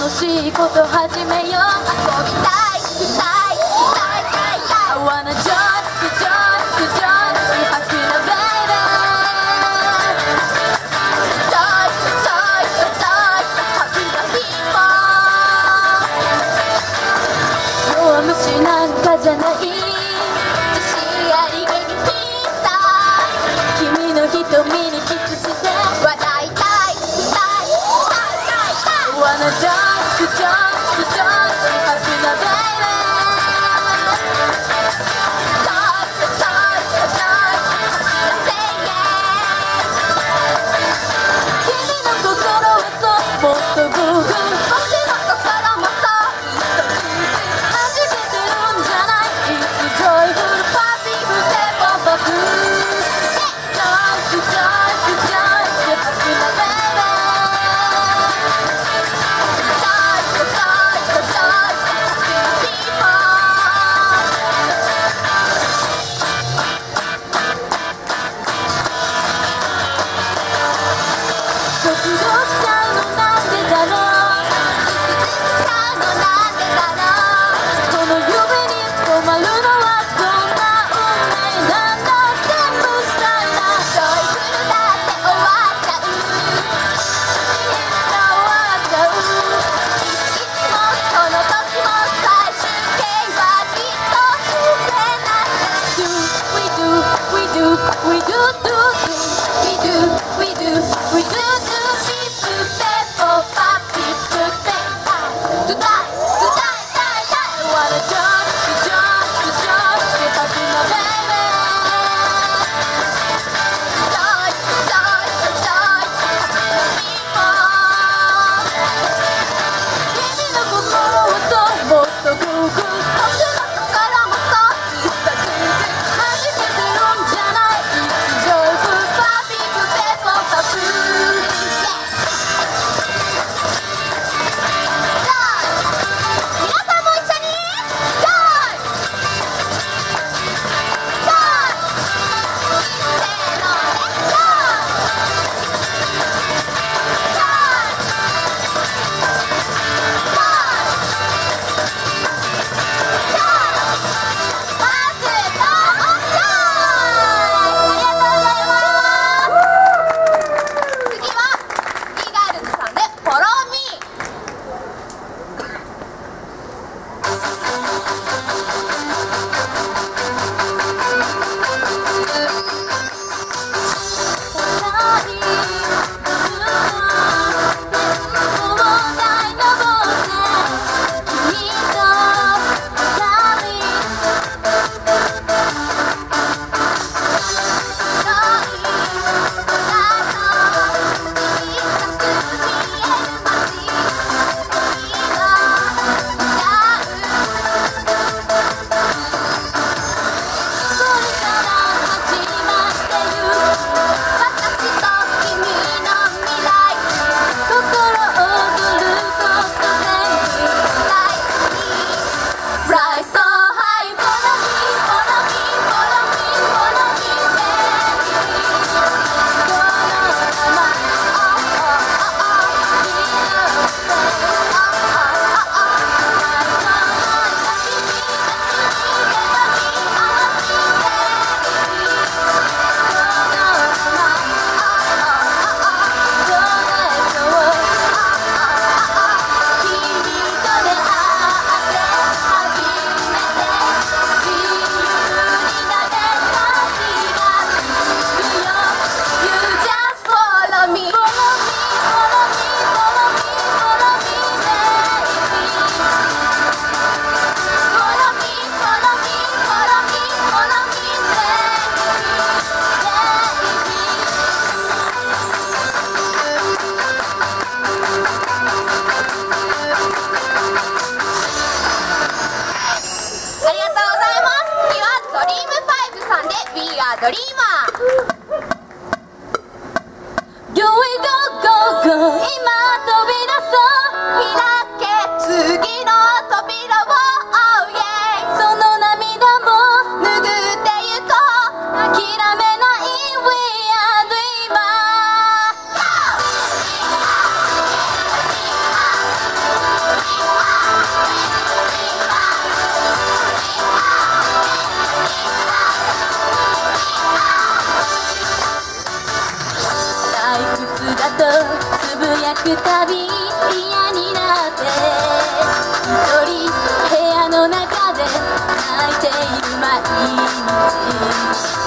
楽しいこと始めよう。遊びたいたいたいたい I wanna くたび嫌になって一人部屋の中で泣いている毎日。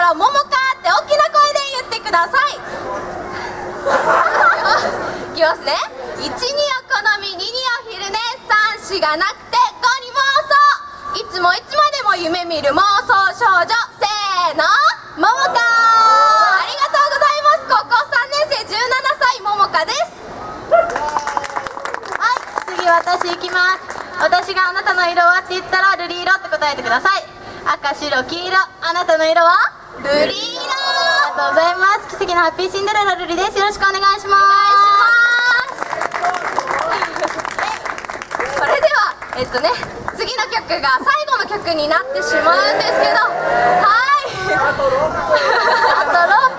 たら「ももか」って大きな声で言ってください。いきますね。1にお好み2にお昼寝3しがなくて5に妄想。いつもいつまでも夢見る妄想少女せーのももかありがとうございます。高校3年生17歳ももかです。はい、次私行きます。私があなたの色はって言ったらルリ色って答えてください。赤、白、黄色。あなたの色は？ルリーありがとうございます。奇跡のハッピーシンデレラルリです。よろしくお願いしまそれではえっとね次の曲が最後の曲になってしまうんですけどはいあと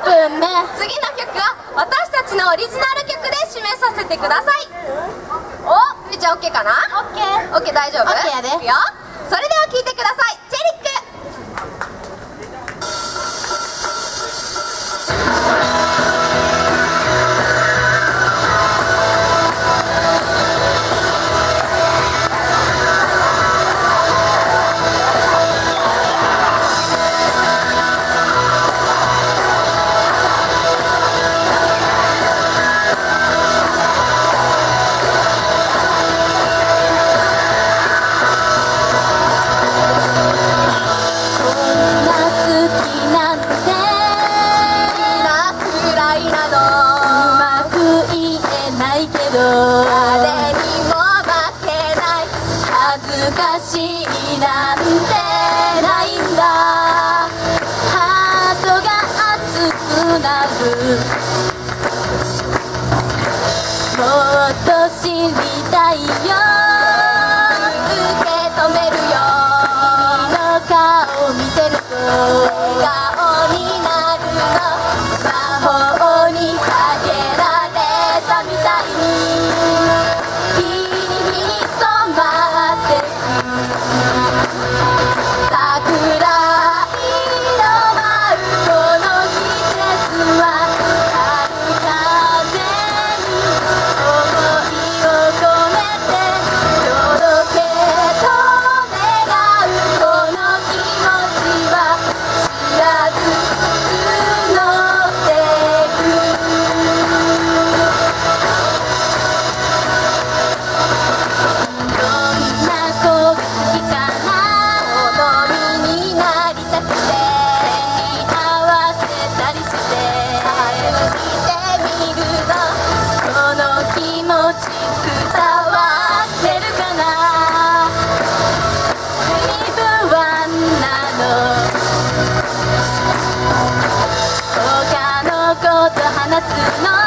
6分ね次の曲は私たちのオリジナル曲で締めさせてくださいおみーちゃん OK かな？す。オッケー。OK 大丈夫？OK やでそれでは聴いてくださいもっと。夏の